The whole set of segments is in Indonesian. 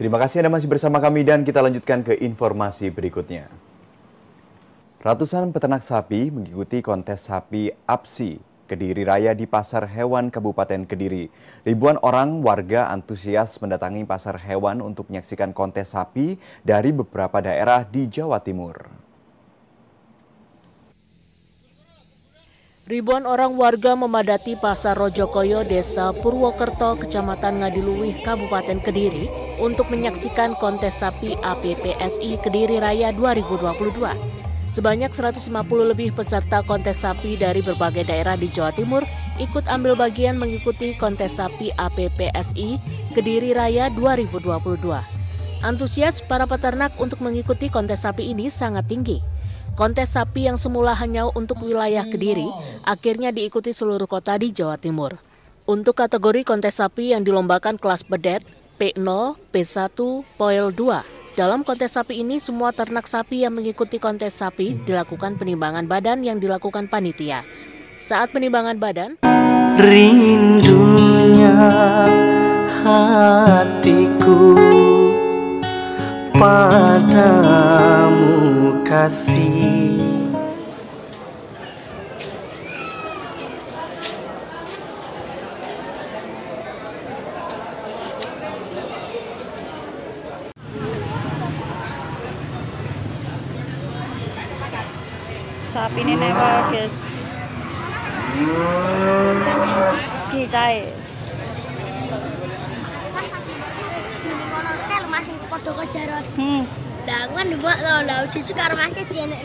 Terima kasih Anda masih bersama kami dan kita lanjutkan ke informasi berikutnya. Ratusan peternak sapi mengikuti kontes sapi APSI Kediri Raya di Pasar Hewan Kabupaten Kediri. Ribuan orang warga antusias mendatangi pasar hewan untuk menyaksikan kontes sapi dari beberapa daerah di Jawa Timur. Ribuan orang warga memadati Pasar Rojokoyo, Desa Purwokerto, Kecamatan Ngadiluwih, Kabupaten Kediri untuk menyaksikan kontes sapi APPSI Kediri Raya 2022. Sebanyak 150 lebih peserta kontes sapi dari berbagai daerah di Jawa Timur ikut ambil bagian mengikuti kontes sapi APPSI Kediri Raya 2022. Antusias para peternak untuk mengikuti kontes sapi ini sangat tinggi. Kontes sapi yang semula hanya untuk wilayah Kediri akhirnya diikuti seluruh kota di Jawa Timur. Untuk kategori kontes sapi yang dilombakan kelas bedet, P0, P1, Poil 2, dalam kontes sapi ini, semua ternak sapi yang mengikuti kontes sapi dilakukan penimbangan badan yang dilakukan panitia. Saat penimbangan badan, rindunya hatiku padamu kasih. sapi ini bagus kita Hmm. Lah kan dibuat lo, lah cucu karo masih dia nih.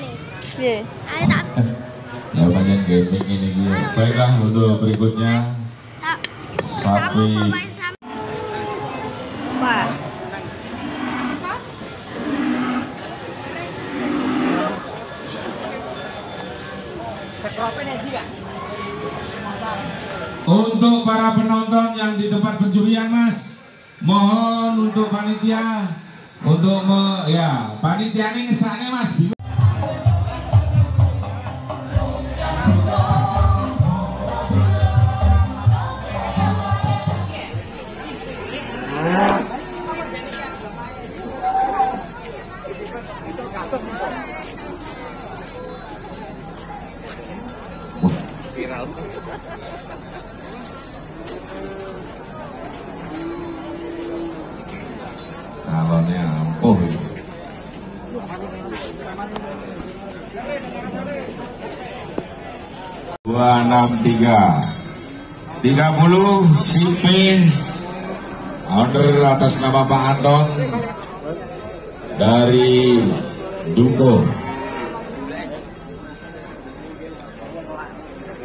Iya. Ayo tak. Namanya gaming ini dia. Baiklah untuk berikutnya. Sapi. Wah. Untuk para penonton yang di tempat pencurian mas Mohon untuk panitia Untuk me, ya panitia ini ngesaknya mas calonnya ampuh dua enam tiga. tiga puluh order atas nama Pak Anton dari Duko.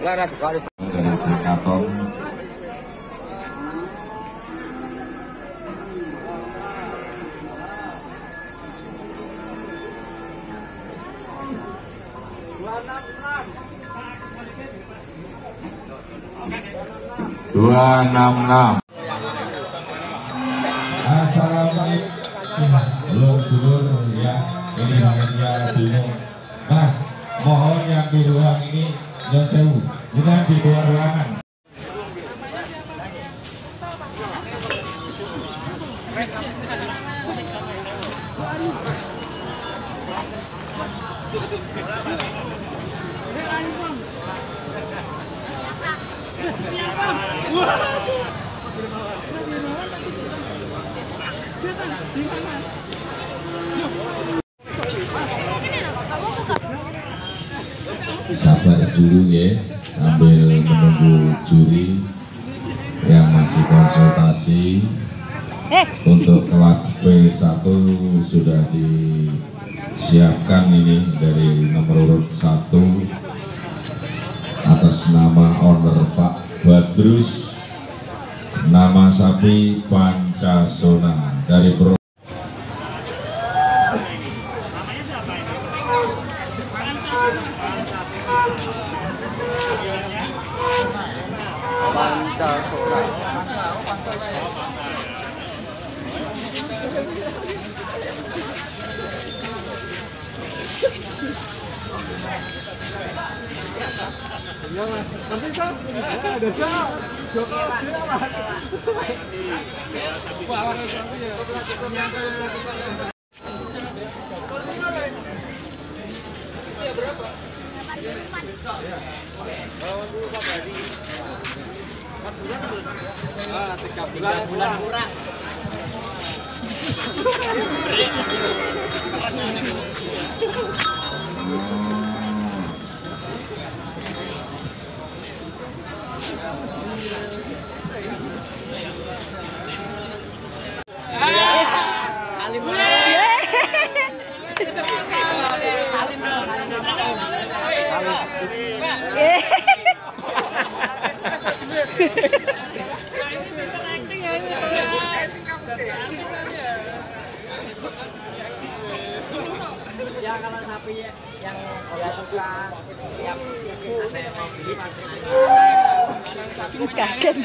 Dari Sekaton dua enam enam. Assalamualaikum. Dulur ya. Ini Mas mohon yang di ruang ini di luar ruangan sabar dulu ya sambil menunggu juri yang masih konsultasi. Untuk kelas P1 sudah disiapkan ini dari nomor urut 1 atas nama owner Pak Badrus nama sapi Pancasona dari Bro. nhưng mà làm sao Được chưa? Được chưa? Được chưa? tiga bulan bulan murah ya kalau sapi yang kaget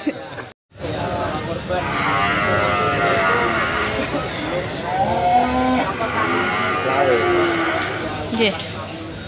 Yeah.